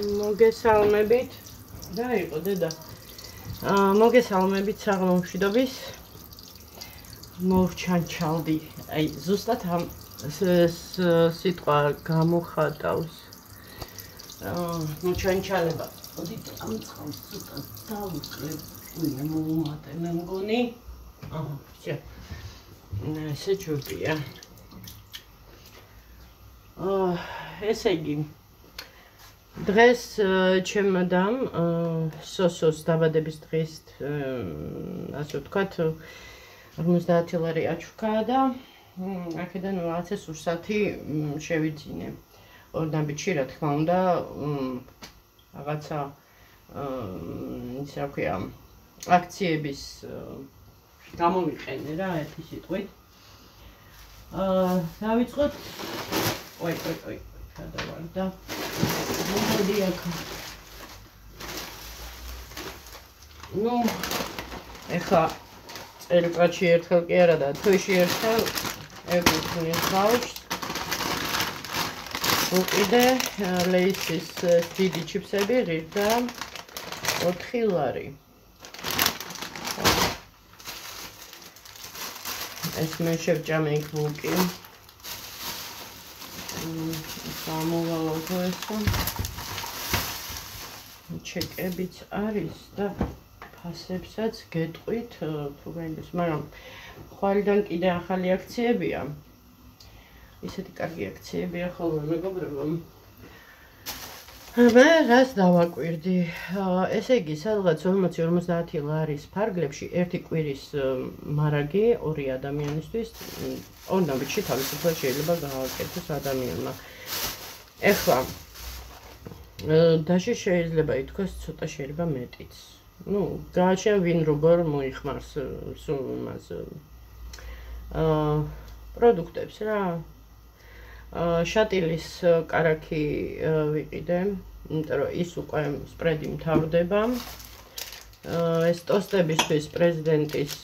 მოგესალმებით. რა იყო დედა? აა მოგესალმებით საღამომშვიდობის. მოვჩანჩალდი. აი ზუსტად ამ სიტყვა გამოხატავს. აა მოვჩანჩალება. ოდი ამ წყალს ცოტა დავუკლებ. უი მომატე მე მგონი. აჰა, შე. ესე ჯობია. აა ესე იგი დღეს ჩემმა დამ სოსოს დაბადების დღის ასე ვთქვათ 50 ლარი აჩუქა და აქედან რაღაცა სურსათი შევიძინე. ორდამბიჩი რა თქმა უნდა რაღაცა ისე აქვია აქციების გამომიყენე რა ერთი სიტყვით. აა დავიწყოთ. ой, ой, ой. გადავარდა. მოდი აქ. ნუ ეხა ელკრაჩი ერთხელ კი არა და თვეში ერთხელ ეკუთვნის ბავშვს. უკიდე ლეისის დიდი ჩიფსები ღირდა 4 ლარი. ეს მე შევჭამე იქ ბუკი. გამოვალო ესო ჩეკებიც არის და ფასებსაც გეტყვით თუ გაიგეს მაგრამ ხვალიდან კიდე ახალი აქციებია. ისეთი კარგი აქციებია ხოლმე მეგობრებო მე რას დავაკვირდი? ესე იგი, სადღაც 40-50 ლარის ფარგლებში ერთი კვირის მარაგი ორი ადამიანისთვის ორნავიტში თავისუფლად შეიძლება გააკეთოს ადამიანმა. ეხლა დაში შეიძლება ითქვას ცოტა შეიძლება მეტიც. ну, გააჩნია ვინ როგორ მოიხმარს სულ იმას აა პროდუქტებს რა. შატილის караქი ვიყიდე. იმიტომ რომ ის უკვე სპრედი მთავრდება. ეს ტოსტებისთვის პრეზიდენტის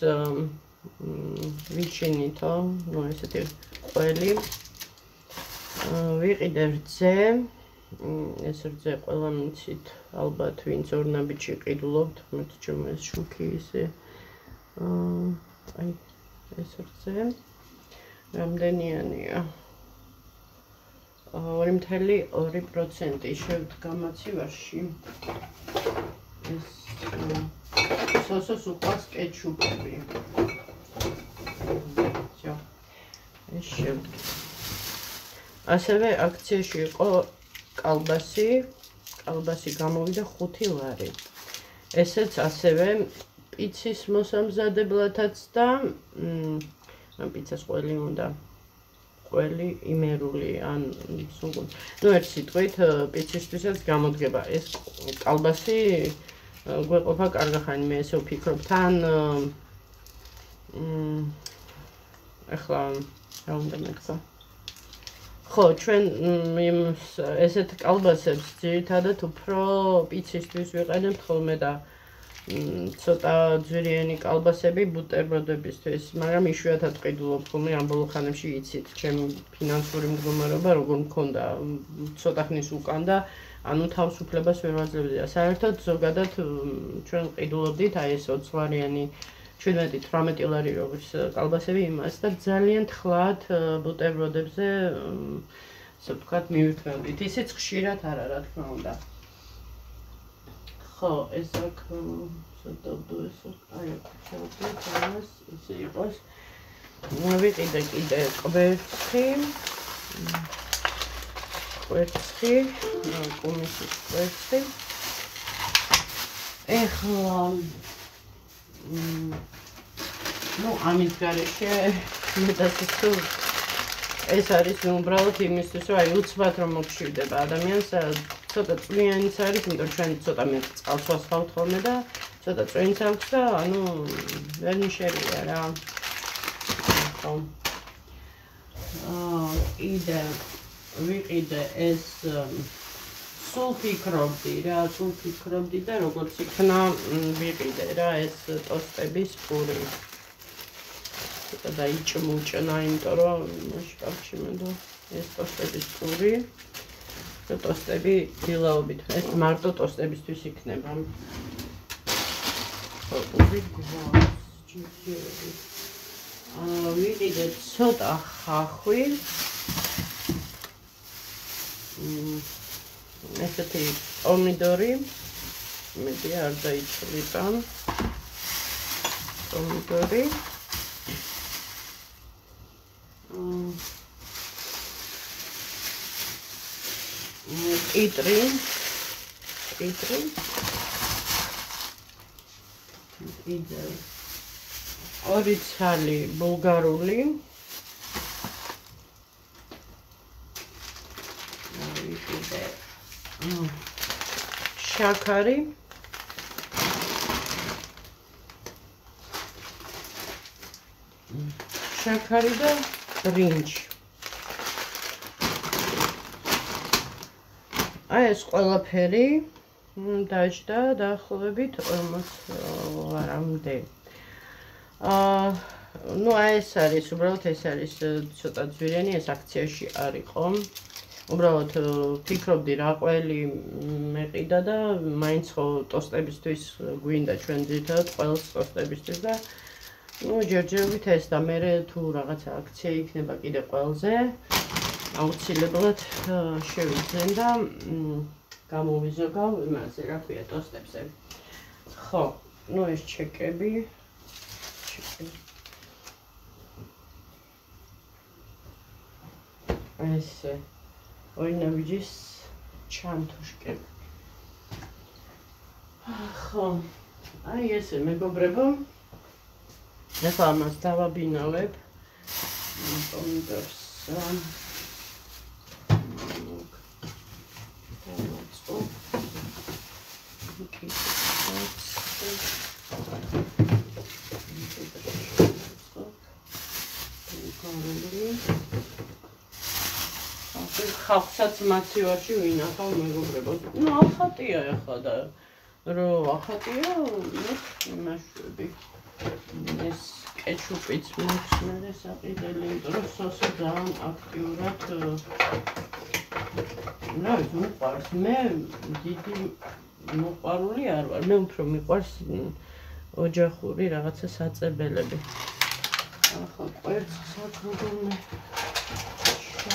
ვიჩინითო, ну ესეთი ყველი. ვიყიდე რძე. ეს რძე ყველა მიცით, ალბათ ვინც ორნაბიჩი ყიდულობთ, მე თვითონ ეს შუქი ისე. აი ეს რძე. რამდენიანია? 2.2% შევდგა მაცივარში. ეს სოსოს უყავს კეჩუპები. ჯო. ეს შევდგა. ასევე აქციაში იყო კალბასი. კალბასი გამოვიდა 5 ლარი. ესეც ასევე პიცის მოსამზადებლათაც და მ პიცას ყველი უნდა ყველი იმერული ან სულ ნუ ერთ სიტყვით პიცისთვისაც გამოდგება. ეს კალბასი გვეყოფა კარგახანი. მე ესე ვფიქრობ თან მ ახლა რა უნდა მეკცა? ხო ჩვენ იმ ესეთ კალბასებს ძირითადად უფრო პიცისთვის ვიყენებთ ხოლმე და ცოტა ძვირიანი კალბასები ბუტერბროდებისთვის, მაგრამ იშვიათად ყიდულობ ხოლმე ამ ბოლო ხანებში იცით, ჩემი ფინანსური მდგომარეობა როგორ მქონდა ცოტა ხნის უკან და ანუ თავისუფლებას ვერ ვაძლევდია. საერთოდ ზოგადად ჩვენ ყიდულობდით აი ეს 20 ლარიანი 17-18 ლარი როგორც კალბასები იმას და ძალიან თხლად ბუტერბროდებზე ასე ვთქვათ მივიწევდით. ისიც ხშირად არა, რა თქმა უნდა. ხო, ეს აქ სადავდო ეს აი აქ შევდეთ ამას, ისე იყოს. მოვიყიდე კიდე კვერცხი. კვერცხი, კომისის კვერცხი. ეხლა ну, ამის garaშე მეტად თუ ეს არის უბრალოდ იმისთვის, რომ აი უცბად რომ მოგშივდება ადამიანს ცოტა წვიანიც არის, იმიტომ ჩვენ ცოტა მე წყალს ვასხავთ ხოლმე და ცოტა წვენიც აქვს და ანუ ვერნიშერია რა. ხო. აა იდე ვიყიდე ეს სულ ფიქრობდი რა, სულ ფიქრობდი და როგორც იქნა ვიყიდე რა ეს ტოსტების პური. ცოტა დაიჭმუჭნა, იმიტომ რომ შკაფში მენდო ეს ტოსტების პური. ტოსტები დილაობით. ეს მარტო ტოსტებისთვის იქნება. ხო, უბრალოდ გვაქვს ჯიჯერები. აა, ვიყიდე ცოტა ხახვი. მმ ესეთი პომიდორი. მეტი არ დაიწლიდა. პომიდორი. აა კიტრი კიტრი იდე ორი ცალი ბულგარული. შაქარი. შაქარი და ბრინჯი აი ეს ყველაფერი დაჭდა დაახლოებით 40 ლარამდე. აა ну აი ეს არის უბრალოდ ეს არის ცოტა ძვირიანი ეს აქციაში არ იყო. უბრალოდ ფიქრობდი რა ყველი მეყიდა და მაინც ხო ტოსტებისთვის გვინდა ჩვენ ძირთადად ყველს ტოსტებისთვის და ну ჯერჯერობით ეს და მე თუ რაღაცა აქცია იქნება კიდე ყველზე აუცილებლად შევიძენ და გამოვიზოგავ იმაზე, რა ქვია, ტოსტებზე. ხო, ну ეს ჩეკები. ეს ოინავიჯის ჩანთუშკები. ხო. აი ესე მეგობრებო. ახლა მას დავაბინავებ. პომიდორს. ხალხსაც მაცივაში ვინახავ მეგობრებო. ნუ ახატია ახლა და რო ახატია, ნუ იმაშვები. ეს კეჩუპიც მაქვს მე საყიდელი, იმიტომ რომ სოსი ძალიან აქტიურად რა ის მოყარს მე დიდი მოყარული არ ვარ. მე უფრო მიყვარს ოჯახური რაღაცა საწებელები. ახლა კვერცხს აკეთებ.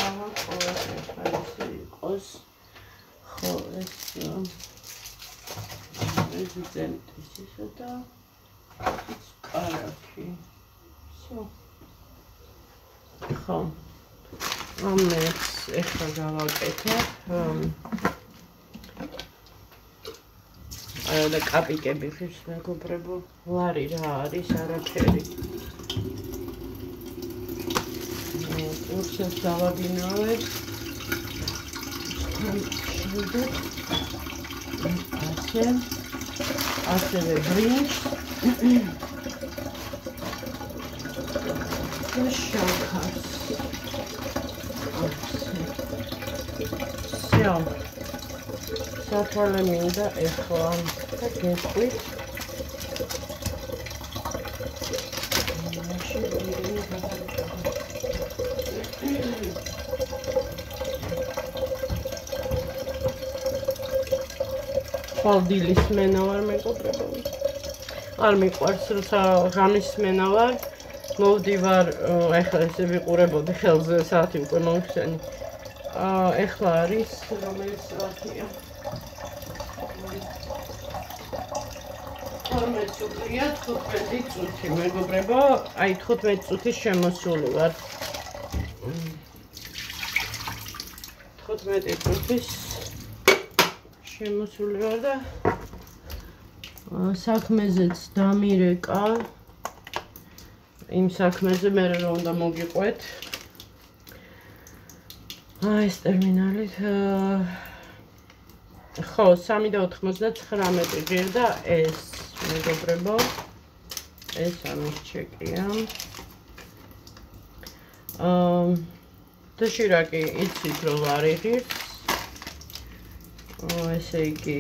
შავა ყოველთვის ეს იყოს. ხო, ეს პრეზიდენტის ისე და კარაქი. всё. ხო. ამეს ეხლა გავაკეთებ. და კაპიკები ხის მეგობრებო ლარი რა არის არაფერი just dolabino it. Şurada Asya. Asya the brie. Ve şalkas. So, so for the meal, it's um, a good. ხალდილის მენა ვარ მეკობრებო. არ მიყვარს როცა ღამის მენა ვარ. მოვდივარ ეხლა ესე ვიყურებოდი ხელზე საათი უკვე მომხსენი. აა ეხლა არის რომელიც საათია? 12 წუთია 15 წუთი მეგობრებო აი 15 წუთის შემოსული ვარ 15 წუთის შემოსული ვარ და საქმეზეც დამირეკა. იმ საქმეზე მე რა უნდა მოგიყვეთ. აი ეს ტერმინალით ხო 3.99 ღირდა ეს მეგობრებო. ეს ამის ჩეკია. აა დაშირაკი იცით რომ არ იღირს ესე იგი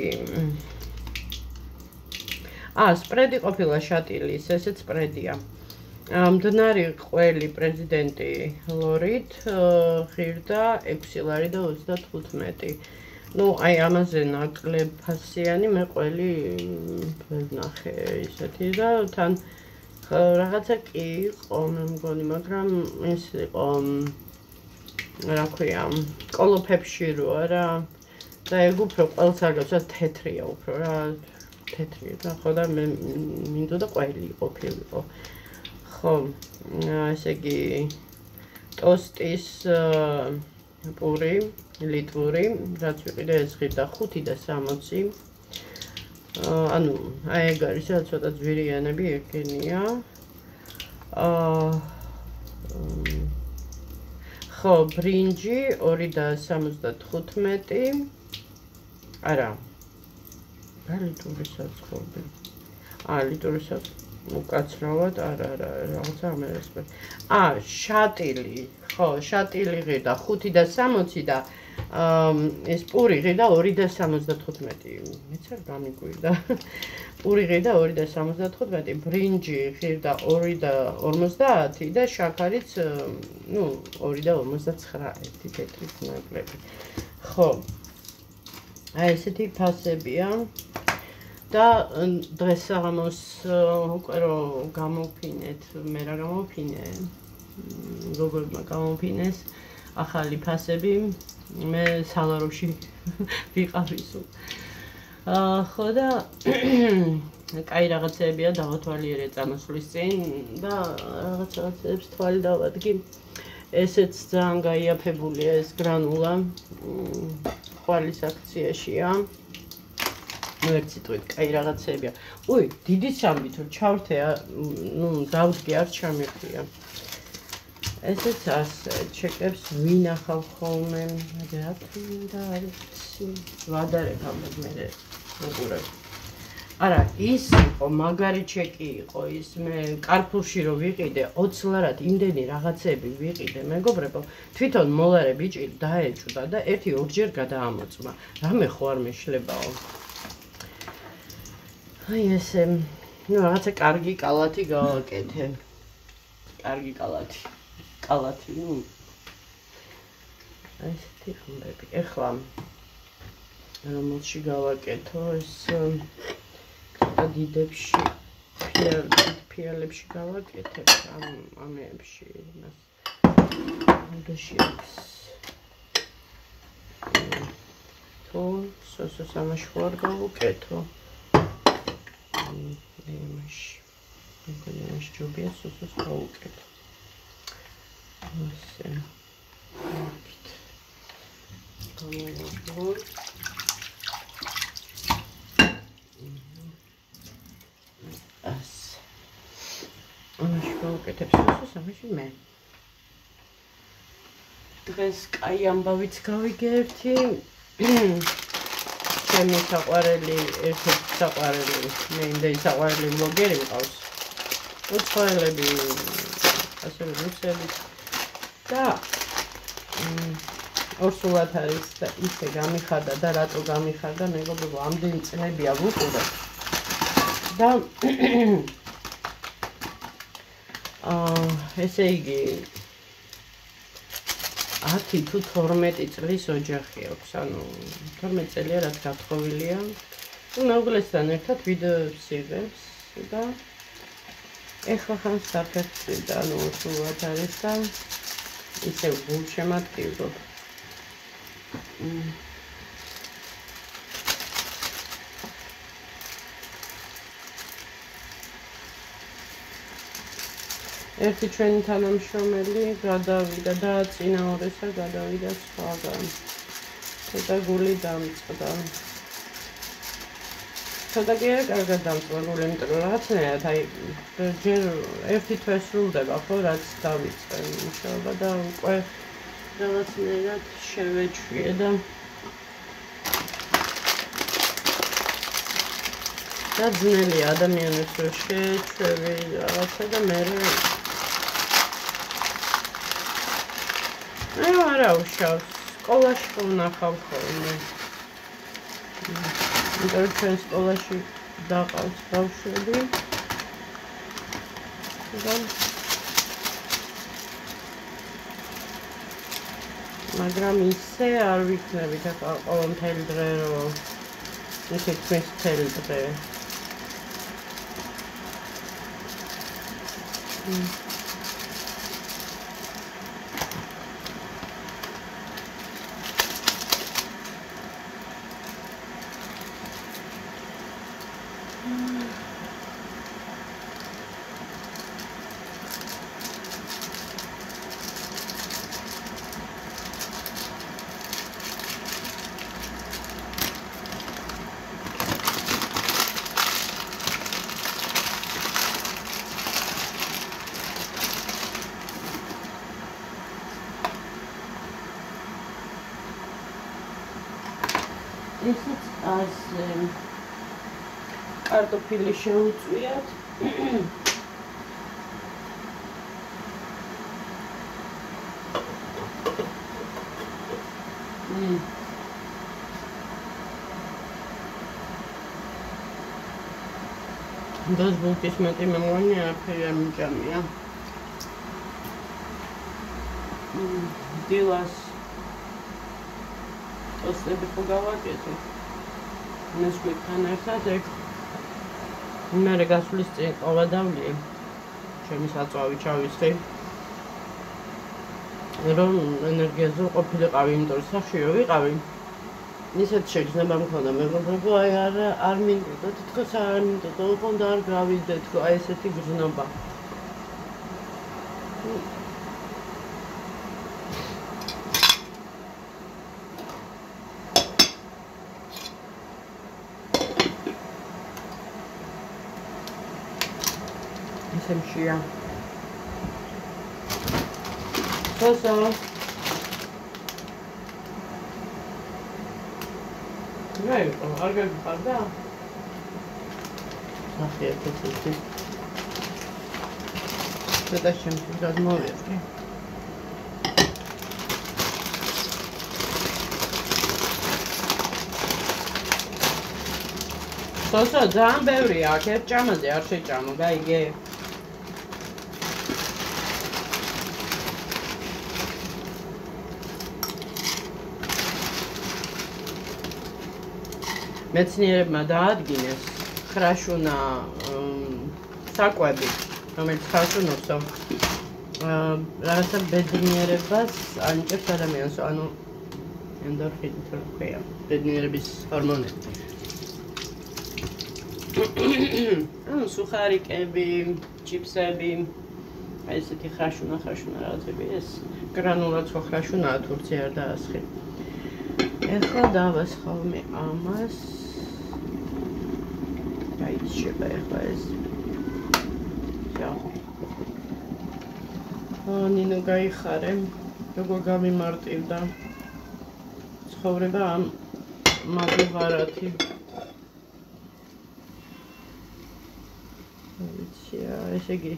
ა სპრედი ყოფილა შატილის, ესეც სპრედია. მდნარი ყველი პრეზიდენტი ლორით ღირდა 6 ლარი და 35. ну, აი ამაზე ნაკლებ ფასიანი მე ყველი ვნახე ისეთი და თან რაღაცა კი იყო მე მგონი, მაგრამ ეს იყო რა ქვია, კოლოფებში რო არა და ეგ უფრო ყველს არ გასა თეთრია უფრო რა თეთრი და ხო და მე მინდოდა ყველი ყოფილიყო ხო. ესე იგი ტოსტის პური ლიტვური რაც ვიყიდე ეს ღირდა 5 და 60 ანუ აი ეგ არის რა ცოტა ძვირიანები ეგენია აა ხო ბრინჯი 2.75 არა. რა ლიტური საცხობი აა ლიტური საცხობი უკაცრავად? არა არა რაღაცა ამერესპე. აა შატილი. ხო შატილი ღირდა. 5 და 60 და ეს პური ღირდა 2.75 მეც არ გამიგვიდა პური ღირდა 2.75 ბრინჯი ღირდა 2.50 და შაქარიც ნუ 2.59 ერთი თეთრი ნაკლები ხო აი ესეთი ფასებია და დღეს აღმოს უკვე რო გამოფინეთ მე რა გამოფინე როგორ გამოფინეს ახალი ფასები მე სალაროში ვიყავისო. აა ხო და კაი რაღაცებია დავათვალიერე წამოსვლის წინ და რაღაც რაღაცებს თვალი დავადგი. ესეც ძალიან გაიაფებულია ეს გრანულა. ხვალის აქციაშია. ნუ ერთ სიტყვით, კაი რაღაცებია. უი, დიდი სამბით რომ ჩავრთე, ნუ დავდგე არ ჩამეხვია. ესეც ასე, ჩეკებს ვინახავ ხოლმე, რა თქმა უნდა, არ ვიცი. ვადარებ ამბობ მე. უყურებ. არა ის იყო მაგარი ჩეკი იყო ის მე კარფულში რო ვიყიდე 20 ლარად იმდენი რაღაცები ვიყიდე მეგობრებო თვითონ მოლარე ბიჭი დაეჭვდა და ერთი ორჯერ გადაამოწმა რამე ხო არ მეშლებაო აი ესე ნუ რაღაცა კარგი კალათი გავაკეთე კარგი კალათი კალათი. აი ესეთი ხმები. ეხლა რომელში გავაკეთო ეს და დიდებში ფიალებში გავაკეთებ ამ ამეებში იმას უდაში აქვს. თუ სოსოს ამაში ხوار გავუკეთო იმაში მგონი ამაში ჯობია სოსოს გავუკეთო. ასე. მარტო გამოვაკლოთ ამაში გავუკეთებ სუსოს, ამაში მე. დღეს კაი ამბავიც გავიგე ერთი. ჩემი საყვარელი, ერთ-ერთი საყვარელი, მე იმდენი საყვარელი ბლოგერი მყავს. უცხოელები ასე რუსები და ორსულად არის და ისე გამიხარდა და რატო გამიხარდა მეგობრებო ამდენი წლებია ვუყურე და ესე იგი 10 თუ 12 წლის ოჯახი აქვს ანუ 12 წელია რაც გათხოვილია ну მეუღლესთან ერთად ვიდეოებს იღებს და ეხლა ხან საფეთში და ნუ სულად არის და ისე გულშემატკივრობ. ერთი ჩვენი თანამშრომელი გადავიდა და წინაორესა გადავიდა სხვაგან. და გული დამწყდა. ცოტა კი არა კარგად დამწყებული, იმიტომ რომ რაღაცნაირად აი ჯერ ერთი თვე სრულდება ხო რაც დავიწყე მუშაობა და უკვე რაღაცნაირად შევეჩვიე და და ძნელი ადამიანებს რო შეეჩვევი რაღაცა და მე აი არა უშავს სკოლაში ვნახავ ხოლმე იმიტომ რომ ჩვენ სკოლაში დაყავს ბავშვები და მაგრამ ისე არ ვიქნებით ახლა ყოველ მთელი დღე რომ ისე თქვენს მთელი დღე. მ ესეც ასე კარტოფილი შეუწვიათ Das wirklich mit dem Ammonia für den Jamia. Dilas ტოსტები ხო გავაკეთე. ეს გვიქთან ერთად ეგ მე გასulis წინ ყოლა დავლიე. ჩემი საწვავი ჩავისხი. რომ ენერგიაზე ყოფილიყავი, იმიტომ რომ სახშიო ვიყავი. ისეთ შეგრძნება მქონდა, მეგობრებო, აი არ არ მინდოდა, თითქოს არ მინდოდა, უფრო არ გავიდე, თქო, აი ესეთი გრძნობა. შემშია. სოსო. ნაი, არ გაგხარდა? სახე ეს ეს. და შემში გადმოვიწყე. სოსო ძალიან ბევრია, აქ ერთ ჭამაზე არ შეჭამო, გაიგე? მეცნიერებმა დაადგინეს ხრაშუნა საკვები, რომელიც ხაშუნობს აა რაღაცა ბედნიერებას ანიჭებს ადამიანს, ანუ ენდორფინი თუ ქვია, ბედნიერების ჰორმონი. ანუ სუხარიკები, ჩიპსები, აი ესეთი ხრაშუნა, ხრაშუნა რაღაცები ეს გრანულაც ხრაშუნაა თურქი არ დაასხი. ეხლა დავასხავმე ამას. რჩება ეხლა ეს. ნინო გაიხარე. როგორ გამიმარტივდა? ცხოვრება ამ მაგუღარათი ვიცია ესე იგი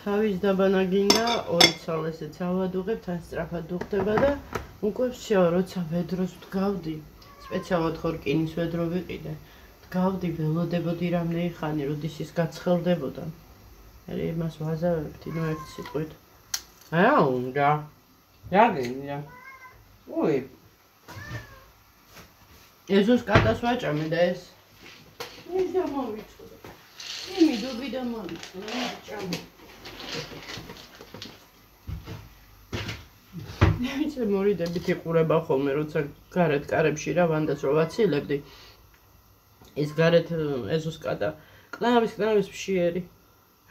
თავის დაბანაგინდა ორი ცალ ესეც ავადუღებთ ან სწრაფად უხდება და უკვე შეო როცა ვედროს ვდგავდი. სპეციალურად ხორკინის ვედრო ვიყიდე. გავდი ველოდებოდი რამე ხანი როდის ის გაცხელდებოდა. ერი მას ვაზავებდი ნუ ერთ სიტყვით. აა უნდა. რაგინია. უი. ეზოს კატას ვაჭამე და ეს. ის და მოვიწყდა. იმი დუბი და მოვიწყდა, ვაჭამე. მე მორიდებით იყურება ხოლმე როცა გარეთ კარებში რა ვანდას რო ვაცილებდი. ის გარეთ ეზუსკადა კნავის კნავის მშიერი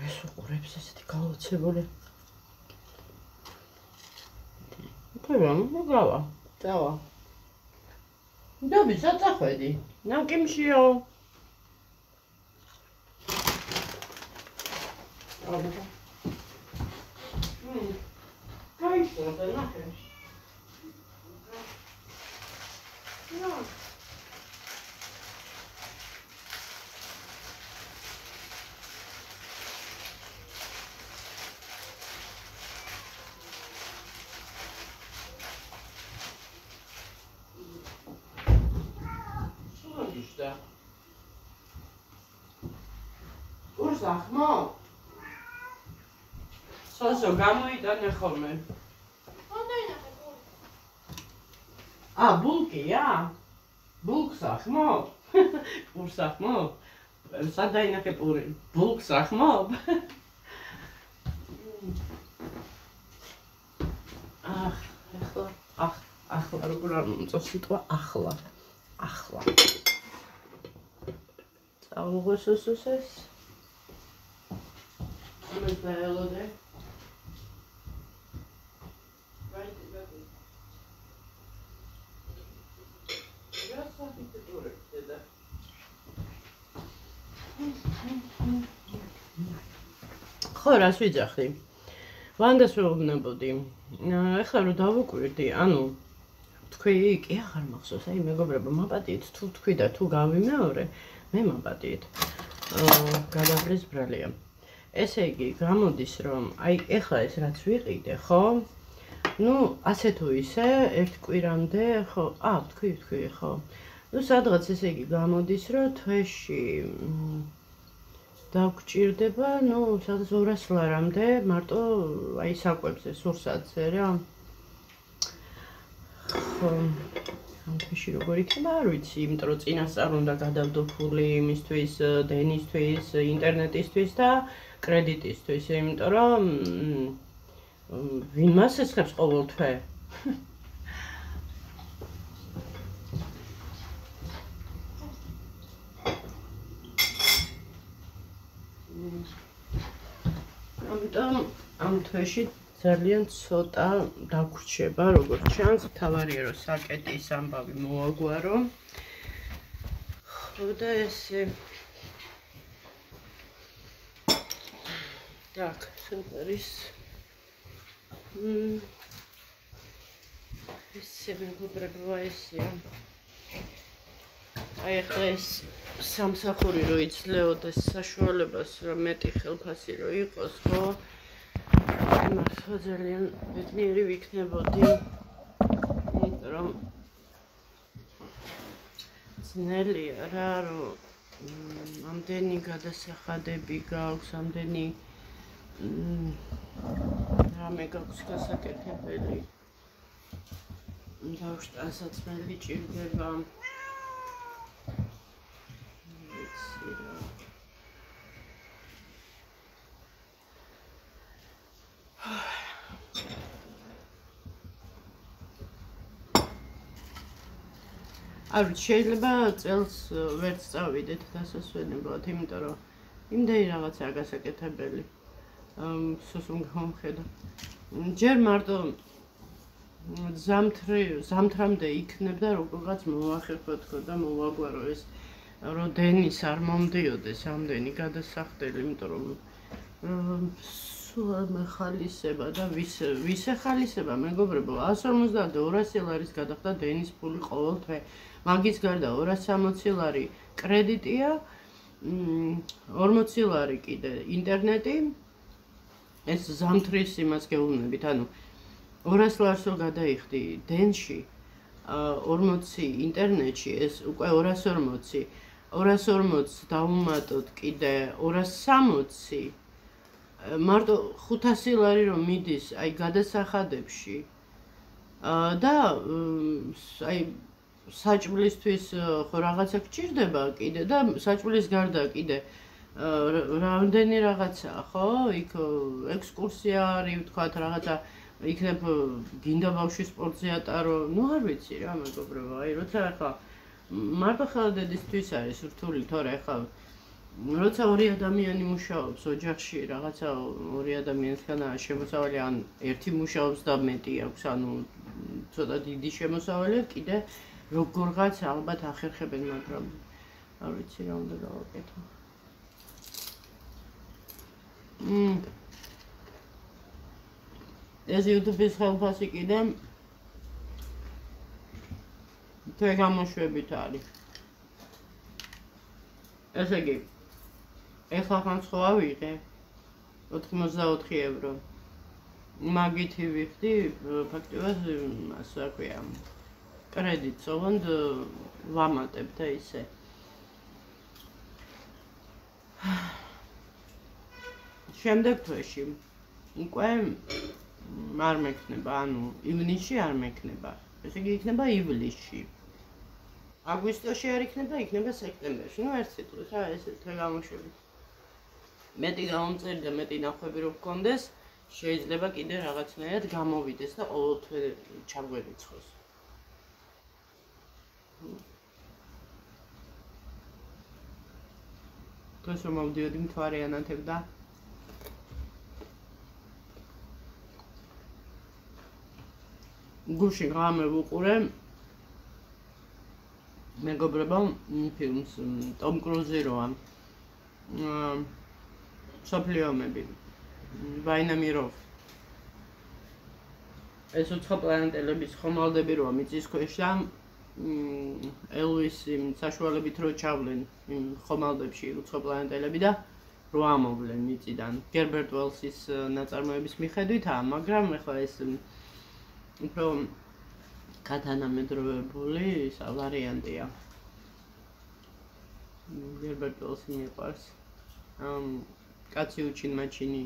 ეს უყურებს ესეთი გაოცებული. თქვენ რა გავა. დავა. დაბი საწახვედი ნაკიმშიო აბა მ გაიწოდა ნახე. ნო სახმო? სოსო გამოიტანე ხოლმე. ინახე ა, ბულკია? ბულკს ახმობ? პურს ახმობ? სადაინახე პური? ბულკს ახმობ? ახ, ახლა, ახ, ახლა როგორ არ მომწონს სიტყვა ახლა. ახლა. წავუღოსოს ეს. ამას დაელოდე. ხო, რას ვიძახი? ვანდას ვეუბნებოდი. ეხლა რომ დავუკვირდი, ანუ თქვი, კი აღარ მახსოვს, აი მეგობრებო, მაპატიეთ თუ თქვი და თუ გავიმეორე, მე მაპატიეთ. აა, გადავრეს ბრალია. ესე იგი, გამოდის რომ აი ეხლა ეს რაც ვიყიდე, ხო? ну, ასე თუ ისე, ერთ კვირამდე, ხო, აა, თქვი, თქვი, ხო. ну, სადღაც ესე იგი გამოდის, რომ თვეში დაგჭირდება, ну, სადღაც 200 ლარამდე, მარტო აი საკვებზე, სურსათზე რა. ხო. ამ თვეში როგორ იქნება, არ ვიცი, იმიტომ რომ წინასწარ უნდა გადავდო ფული იმისთვის, დენისთვის, ინტერნეტისთვის და კრედიტისთვის, იმიტომ რომ ვინ მას ესხებს ყოველ თვე? ამიტომ ამ თვეში ძალიან ცოტა დაგვრჩება, როგორც ჩანს, თავარია რომ საკეტის ამბავი მოაგვარო. ხო და ესე так, სუპერის ესე მეგობრებო ესეა აი ახლა ეს სამსახური რო იძლეოდეს საშუალებას რომ მეტი ხელფასი რო იყოს ხო მართლა ძალიან ბედნიერი ვიქნებოდი იმიტომ რომ ძნელია რა რომ ამდენი გადასახადები გაქვს ამდენი რამე გაქვს გასაკეთებელი. დავშტანსაცმელი ჭირდება. არ შეიძლება წელს ვერც წავიდეთ დასასვენებლად, იმიტომ რომ იმდენი რაღაცაა გასაკეთებელი. სუსუმ გამხედა. ჯერ მარტო ზამთრი ზამთრამდე იქნებ და როგორღაც მოახერხო თქო და მოვაგვარო ეს რომ დენის არ მომდიოდეს ამდენი გადასახდელი, იმიტომ რომ სულ მეხალისება და ვის ვის ეხალისება მეგობრებო 150-200 ლარის გადახდა დენის ფული ყოველ თვე. მაგის გარდა 260 ლარი კრედიტია, 40 ლარი კიდე ინტერნეტი, ეს ზამთრის იმას გეუბნებით, ანუ 200 ლარსო გადაიხდი დენში, 40 ინტერნეტში, ეს უკვე 240, 240 დავუმატოთ კიდე 260 მარტო 500 ლარი რომ მიდის აი გადასახადებში. და აი საჭმლისთვის ხო რაღაცა გჭირდება კიდე და საჭმლის გარდა კიდე რამდენი რაღაცა, ხო? იქ ექსკურსია არის, ვთქვათ, რაღაცა იქნებ გინდა ბავშვი სპორტზე ატარო, ну არ ვიცი რა, მეგობრებო, აი როცა ახლა მარტო ხელდედისთვის არის რთული, თორე ახლა როცა ორი ადამიანი მუშაობს ოჯახში, რაღაცა ორი ადამიანისგან შემოსავალი ან ერთი მუშაობს და მეტი აქვს, ანუ ცოტა დიდი შემოსავალი, კიდე როგორღაც ალბათ ახერხებენ, მაგრამ არ ვიცი რა უნდა გავაკეთო. ეს YouTube-ის ხელფასი კიდე თქვენ გამოშვებით არის. ესე იგი ეხლა ხან სხვა ვიღე 84 ევრო. მაგითი ვიხდი ფაქტობრივად ასე ქვია. კრედიტს ოღონდ ვამატებ და ისე. შემდეგ თვეში უკვე არ მექნება, ანუ ივნისში არ მექნება. ესე იგი იქნება ივლისში. აგვისტოში არ იქნება, იქნება სექტემბერში. ნუ ერთ სიტყვით რა ეს ეს გამოშვებით. მეტი გამომწერი და მეტი ნახვები რო გქონდეს, შეიძლება კიდე რაღაცნაირად გამოვიდეს და ყოველთვე ჩაგვერიცხოს. დღეს რომ მოვდიოდი მთვარე ანათებდა გუში ღამე ვუყურე. მეგობრებო ფილმს ტომ კრუზი როა აა სოფლიომები ვაინამიროვ ეს უცხო პლანეტელების ხომალდები როა მიწის ქვეშ და ელვისი საშუალებით რო ჩავლენ იმ ხომალდებში უცხო პლანეტელები და რო ამოვლენ მიწიდან. გერბერტ ველსის ნაწარმოების მიხედვითაა მაგრამ ეხლა ეს უფრო კათანამედროვებული ის ვარიანტია გერბერტ ველსი მიყვარს ამ კაცი უჩინ მაჩინი.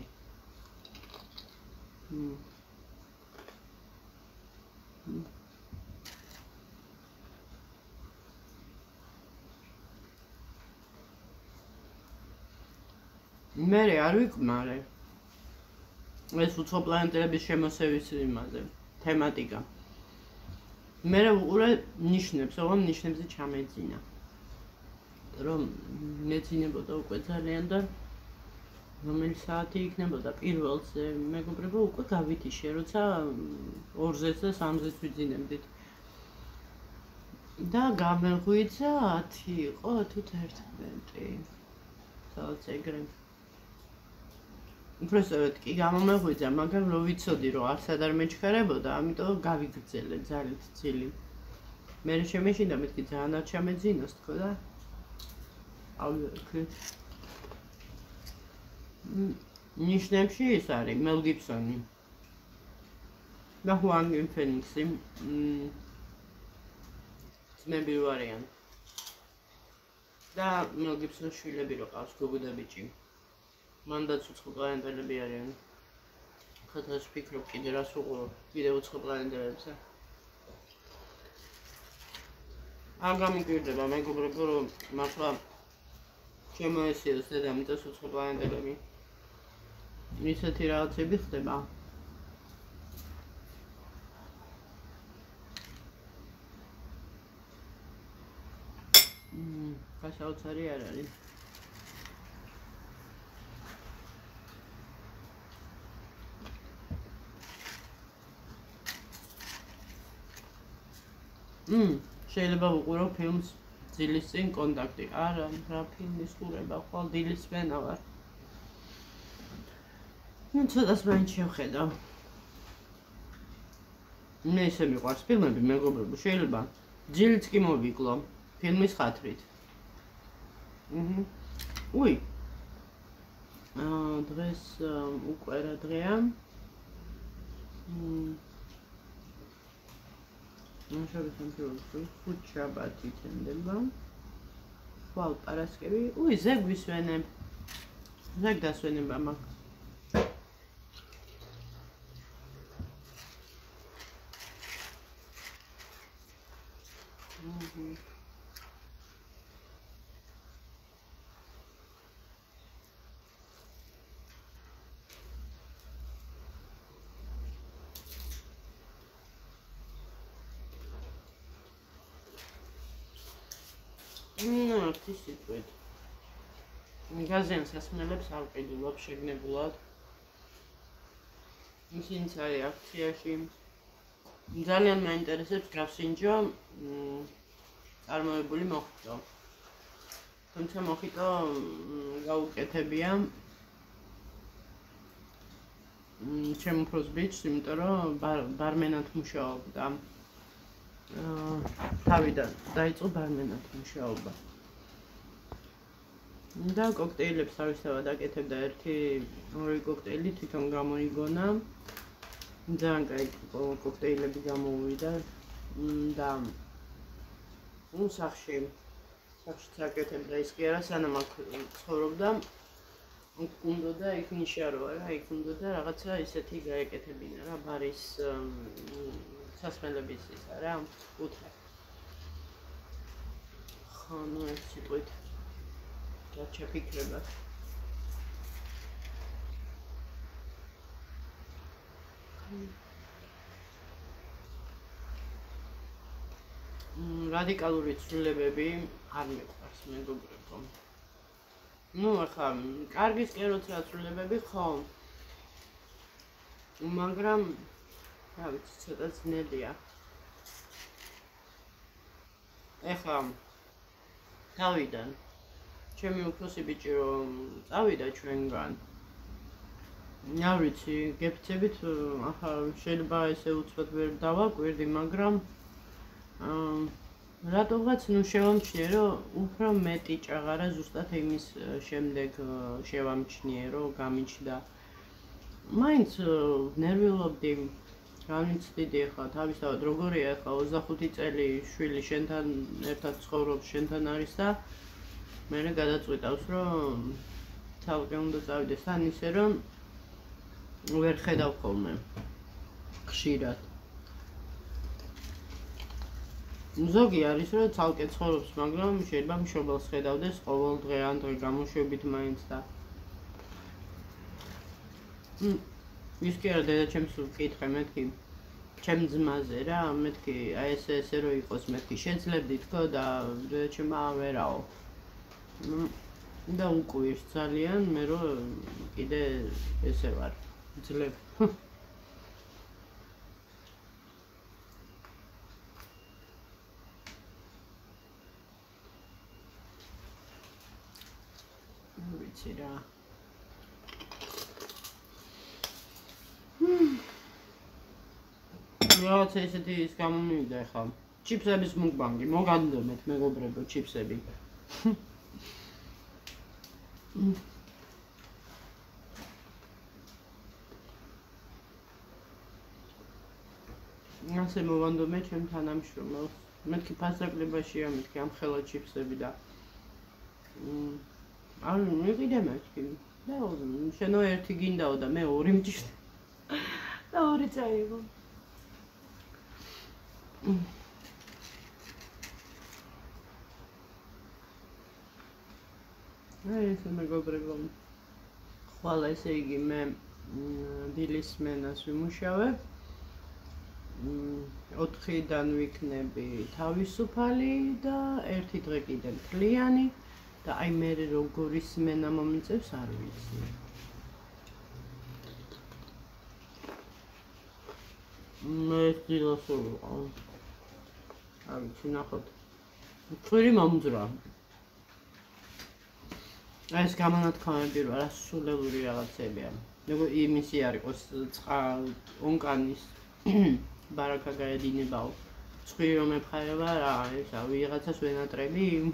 მე არ ვიკმარე. ეს უცხო პლანეტების შემოსევის იმაზე თემატიკა. მე უყურე ნიშნებს, ოღონდ ნიშნებზე ჩამეძინა. რომ მეძინებოდა უკვე ძალიან და რომელი საათი იქნებოდა პირველზე მეგობრებო უკვე გავითიშე როცა 2-ზე და 3-ზე ვიძინებდით. და გამეღვიძა 10 იყო თუ 11 სადაც ეგრე უბრალოდ კი გამომეღვიძა მაგრამ რო ვიცოდი რომ არც არ მეჩქარებოდა ამიტომ გავიგრძელე ძალით ძილი. მე შემეშინდა მეთქი ძალიან არ ჩამეძინოს თქო და? აუ ნიშნებში ის არის მელ გიბსონი და ჰუანგინ ფენიქსი ძმები ვარიან. და მელ გიბსონის შვილები რო ყავს გოგო და ბიჭი მანდაც უცხო პლანეტელები არიან ხათას ფიქრობ კიდე რას უყურებ კიდე უცხო პლანეტელებსა არ გამიგვირდება მეგობრებო რომ მართლა შემოესიოს დედამიწას უცხო პლანეტელები ისეთი რაღაცები ხდება. მმ, გასაოცარი არ არის. მმ, შეიძლება უყურო ფილმს ძილის წინ კონტაქტი. არა, რა ფილმის ყურება, ხვალ დილის ვენა ვარ. ну ცოტას მაინც შევხედავ მე ისე მიყვარს ფილმები მეგობრებო შეიძლება ძილიც კი მოვიკლო ფილმის ხათრით. აჰა უი აა დღეს უკვე რა დღეა? მმ ну შეიძლება სამწუხაროდ ხუთ შაბათი თენდება ვალ პარასკევი უი ზეგ ვისვენებ. ზეგ დასვენება მაქვს ნუ ერთი სიტყვით. მიგაზენს ასმელებს არ ყიდულობ შეგნებულად. ისინიც არის აქციაში. ძალიან მაინტერესებს გრაფსინჯო. წარმოებული მოხიტო. თუმცა მოხიტო გაუკეთებია. ჩემ უფროს ბიჭს, იმიტომ რომ ბარმენად მუშაობდა. თავიდან დაიწყო ბარმენად მუშაობა. და კოქტეილებს თავისთავად აკეთებდა ერთი ორი კოქტეილი თვითონ გამოიგონა. ძალიან კაი კოქტეილები გამოუვიდა და ну სახში სახში აკეთებდა ის კი არა სანამ აქ ცხოვრობდა. უნდა და იქ ნიშარო რა იქ უნდა და რაღაცა ისეთი გაეკეთებინა რა ბარის სასმელების ისა რა უთხრა. ხო ნუ ეს სიტყვით რა შეფიქრება? რადიკალური ცვლილებები არ მიყვარს მეგობრებო. ну ახლა კარგის კი როცა ცვლილებები? ხო. მაგრამ რა ვიცი ცოტა ძნელია. ახლა თავიდან ჩემი უფროსი ბიჭი რომ წავიდა ჩვენგან. არ ვიცი გეფცებით ახლა შეიძლება ესე უცბად ვერ დავაკვირდი მაგრამ აა რატოღაც ნუ შევამჩნიე რომ უფრო მეტი ჭაღარა ზუსტად იმის შემდეგ შევამჩნიე რომ გამიჩნდა. მაინც ნერვიულობდი განიცდიდი ახლა თავისთავად როგორია ახლა 25 წელი შვილი შენთან ერთად ცხოვრობს შენთან არის და მე გადაწყვიტავს რომ თალკე უნდა წავიდეს. თან ისე რომ ვერ ხედავ ხოლმე. ხშირად. ზოგი არის რომ თალკე ცხოვრობს მაგრამ შეიძლება მშობელს ხედავდეს ყოველ დღე ან დღე გამოშვებით მაინც და ის კი არა დედაჩემს ვკითხე მეთქი ჩემ ძმაზე რა მეთქი აი ეს ესე რო იყოს მეთქი შეძლებდი თქო და დედაჩემა ვერაო და უკვირს ძალიან მე რო კიდე ესე ვარ ძლებ ვიცი რა რაღაცა ესეთი ის გამომივიდა ახლა. ჩიპსების მუკბანგი, მოგანდომეთ მეგობრებო ჩიპსები. ასე მოვანდომე ჩემ თანამშრომელს. მეთქი ფასაკლებაშია მეთქი ამ ხელა ჩიპსები და არ მიყიდე მეთქი. და შენო ერთი გინდაო და მე ორი მჭირდა. და ორი წაიღო. აი ეს მეგობრებო. ხვალ ესე იგი მე დილის მენას ვიმუშავე. 4-დან ვიქნები თავისუფალი და ერთი დღე კიდე მთლიანი და აი მე როგორ ის მენა მომიწევს არ ვიცი. მე დილოსო ვიყავ აი შენახოთ წვირი მომძრა ეს გამონათქვამები რა რასულელური რაღაცებია. ნუ იმისი არის ცხა ონკანის ბარაკა გაედინებაო. წვირი რომ ეფხაება რა ესა ვიღაცას ვენატრები?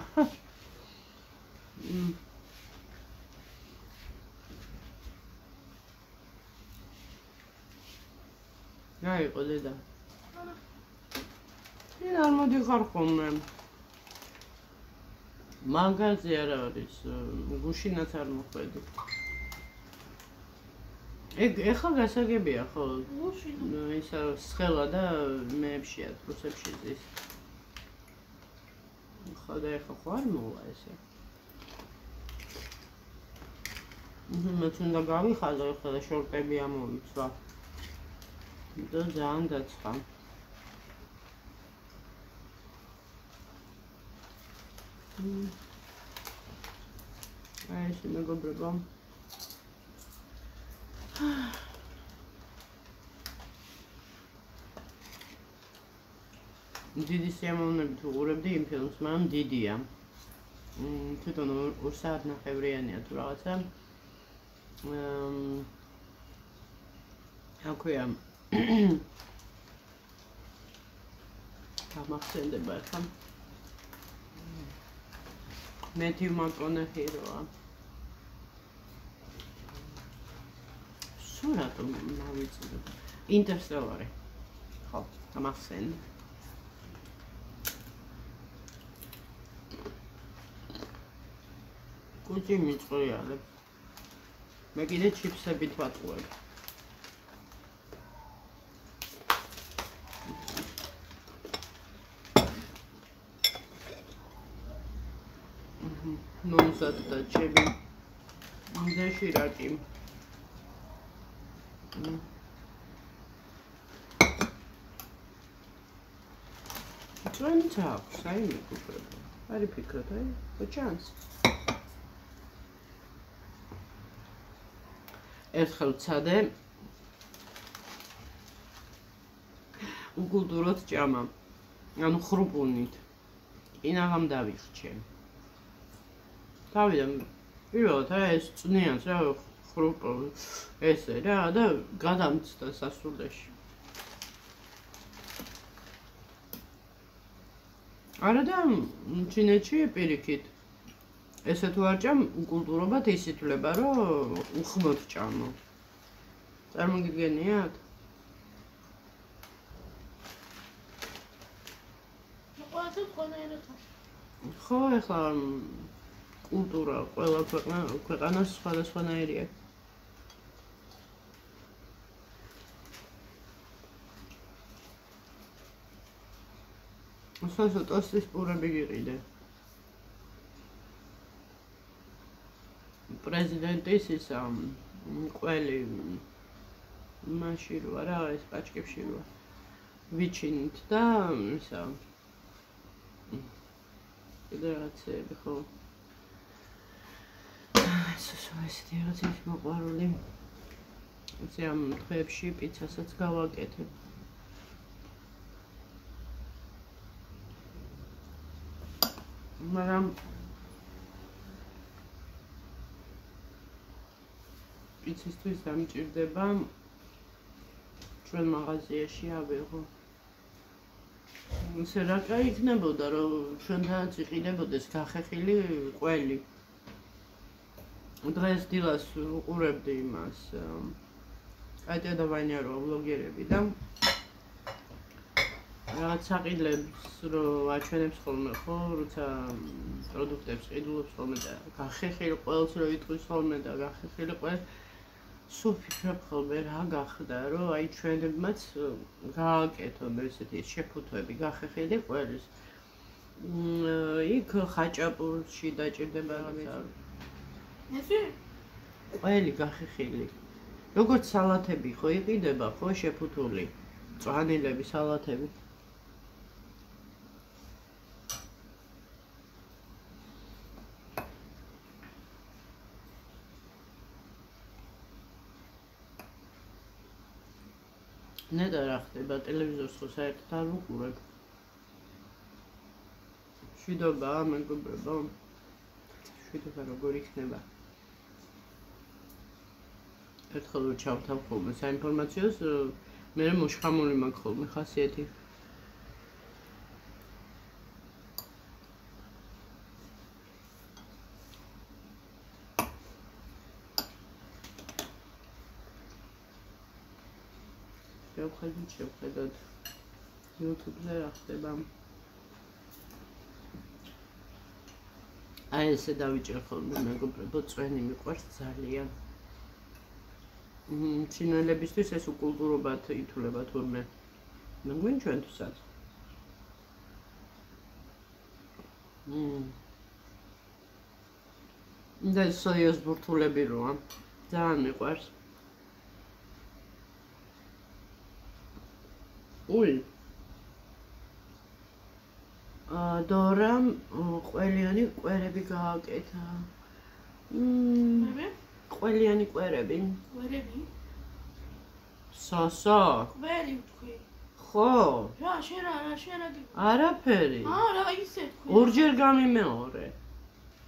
აი ყოლე და შენ არ მოდიხარ ხოლმე მაგაზე არ არის გუშინაც არ მოხვედი. ეგ ეხლა გასაგებია ხო? გუშინა. ისა სხელა და მეებშია პროცესში ზის. ხო და ეხლა ხო არ მოვა ესე. მე თუნდა გავიხაზო ეხლა და შორტები ამოვიცვა. და ძალიან დაწყა აი ეს მეგობრებო დიდი სიამოვნებით უყურებდი იმ ფილმს, მაგრამ დიდია. მმ თვითონ ორ საათ ნახევრიანია თუ რაღაცა. მმ აკვია გამახსენდება მეთიუ მაკონეჰიროა სულ რატომ მოვიწოდე ინტერსტელარი ხო გამახსენ კუჭი მიწყრიალებ მე კიდე ჩიფსებით ვატყუებ მომზადდა ჩემი მზეშირაკი. ჩვენც აქვს, აი მეკუბრება. არი ფიქრობ, აი, ბოჭანს. ერთხელ ცადე უკულტუროთ ჭამა. ანუ ხრუპუნით. ინაღამ დავიხჩე. თავიდან პირველად ეს წნიანს რა ხრუპო ესე რა და გადამწდა სასულეში. არა და ჩინეთში პირიქით ესე თუ არ ჭამ კულტურობად ისითვლება რომ უხმოდ ჭამო. წარმოგიდგენიათ? ხო, ეხლა კულტურა ყველა ქვეყნა ქვეყანას სხვადასხვანაირია. მოსასო ტოსტის პურები გიყიდე. პრეზიდენტის ისა ყველი მაშინ რა ეს პაჭკებში რა ვიჩინით და ისა ფედერაციები ხო ესო ესეთი რაღაცის მოყარული ისე ამ დღეებში პიცასაც გავაკეთებ. მაგრამ პიცისთვის დამჭირდება ჩვენ მაღაზიაში ავიღო ისე რა იქნებოდა რომ ჩვენთანაც იყიდებოდეს გახეხილი ყველი დღეს დილას უყურებდი იმას კატია და ვანიარო ბლოგერები და რაღაც საყიდლებს რო აჩვენებს ხოლმე ხო როცა პროდუქტებს ყიდულობს ხოლმე და გახეხილი ყველს რო იტყვის ხოლმე და გახეხილი ყველს სულ ფიქრობ ხოლმე რა გახდა, რომ აი ჩვენებმაც გააკეთონ ესეთი შეფუთვები, გახეხილი ყველის. იქ ხაჭაპურში დაჭirdება რაღაცა. ესე ყველი გახიხილი. როგორც სალათები ხო იყიდება, ხო შეფუთული. წვანილები სალათები. ნეტა რა ხდება ტელევიზორს ხო საერთოდ არ უყურებ შვიდობა მეგობრებო შვიდობა როგორ იქნება ერთხელ რომ ჩავთავ ხოლმე საინფორმაციოს მე მოშხამული მაქვს ხოლმე ხასიათი შევხედოთ, შევხედოთ YouTube-ზე რა ხდება. აი ესე დავიჭერ ხოლმე მეგობრებო, წვენი მიყვარს ძალიან. ჩინელებისთვის ეს უკულტურობად ითვლება თურმე. ნაგვინ ჩვენთვისაც. და ეს სოიას ბურთულები როა. ძალიან მიყვარს. უი. აა დორამ ყველიანი კვერები გააკეთა. მმ. ყველიანი კვერები. კვერები? სასა კვერი თქვი. ხო. რა შენ რა რა შენ რა არაფერი. ა რა ისე თქვი. ორჯერ გამიმეორე.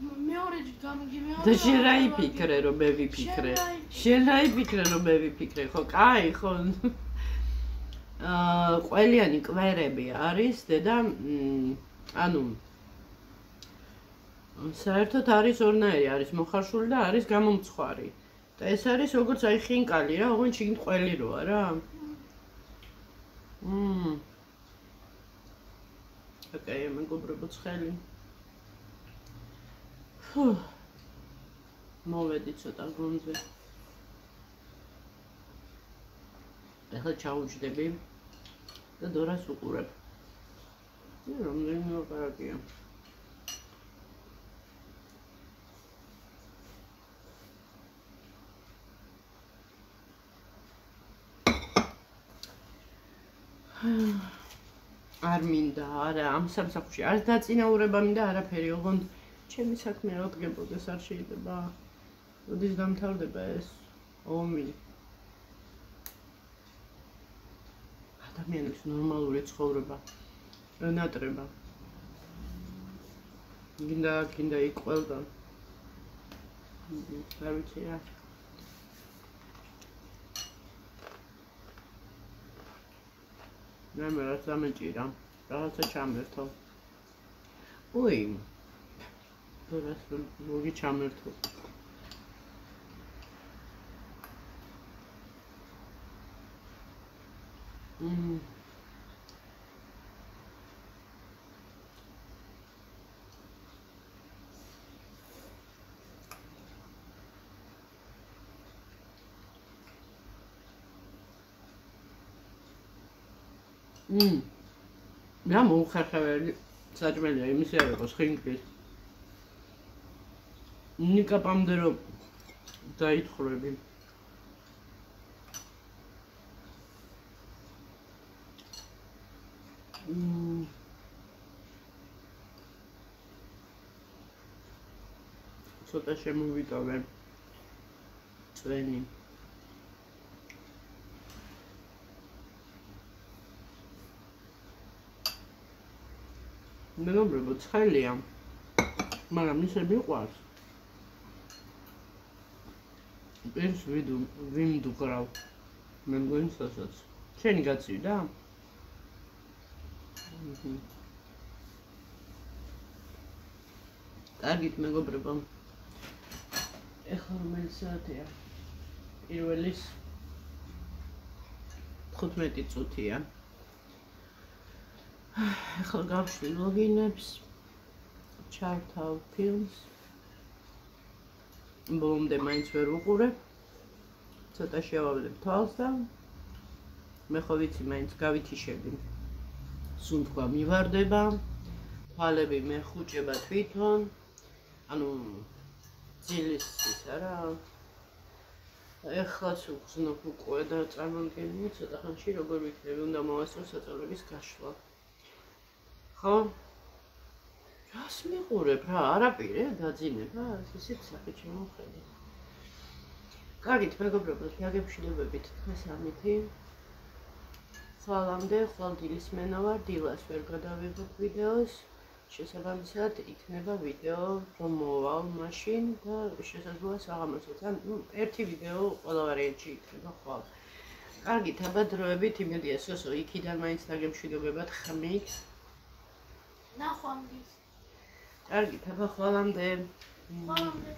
მეორე გამიგიმეორე და შენ რა იფიქრე რომ მე ვიფიქრე? შენ რა იფიქრე? რომ მე ვიფიქრე? ხო კაი ხო. აა ყველიანი კვერები არის დედა ანუ საერთოდ არის ორნაირი არის მოხარშული და არის გამომცხვარი. და ეს არის როგორც აი ხინკალი რა ოღონდ შიგნით ყველი როა რა. მმ. ოკეი მეგობრებო ცხელი. ფუ. მოვედი ცოტა გუნზე ეხლა ჩაუჯდები და დორას უყურებ. ნუ რამდენი მოპარაკია. არ მინდა, არა, ამ სამსახურში არ დაწინაურება მინდა არაფერი, ოღონდ ჩემი საქმე რა დგებოდეს, არ შეიძლება. როდის დამთავრდება ეს ომი? ადამიანის ნორმალური ცხოვრება ნატრება. გინდა, გინდა იქ ყველგან. არ ვიცი რა. მე მე რა სამეჭირა რაღაცა ჩამერთო. უი დორას მოგი ჩამერთო. მმ მმ. რა მოხერხებელი საჭმელია იმისი არ იყოს ხინკლის. ნიკაპამდე რომ დაითხრები. მმ. ცოტა შემოვიტოვე. წვენი. მეგობრებო, ცხელია. მაგრამ ისე მიყვარს. ეს ვიდუ ვიმდუ კრავ. მე მგონისაც. შენი გაწივდა? კარგით მეგობრებო. ეხლა რომელი საათია? პირველის 15 წუთია. ახლა გავშლი ლოგინებს ჩართავ ფილმს. ბოლომდე მაინც ვერ უყურებ ცოტა შევავლებ თვალს და მე ხო ვიცი მაინც გავითიშები. სულ თქვა მივარდება. თვალები მე ხუჭება თვითონ. ანუ ძილის ის არა. ეხლა სულ გზნობ უკვე და წარმოგიდგენია ცოტა ხანში როგორ ვიქნები უნდა მოვასწრო საწოლების გაშლა ხო? რას მიყურებ რა? არაპირე დაძინება, ისეთ სახე შემოხედე. კარგით, მეგობრებო, გაგებშილებებით დღეს ამითი. სალამდე, ხვალ დილის მენა ვარ, დილას ვერ გადავიღებ ვიდეოს. შესაბამისად, იქნება ვიდეო, რომ მოვალ მაშინ და შესაძლოა საღამოსაც. ან ერთი ვიდეო ყველა ვარიანტში იქნება ხვალ. კარგით, აბა დროებით, იმედია, სოსო იქიდან მაინც დაგემშვიდობებათ ხმით. ნახვამდის. კარგი, თაბა ხვალამდე. ხვალამდე.